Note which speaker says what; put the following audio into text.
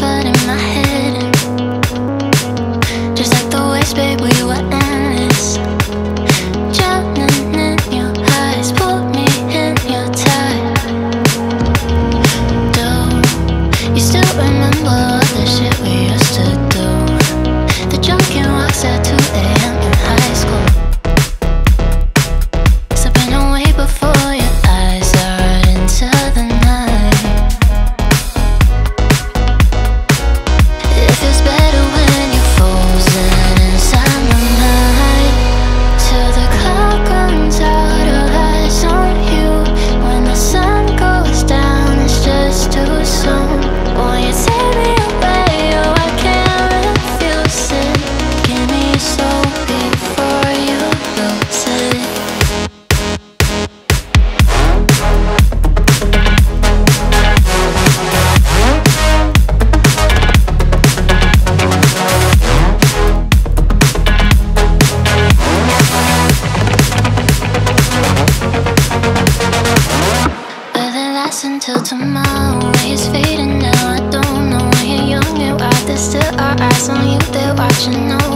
Speaker 1: my head. Just like the waves, babe, we you. They're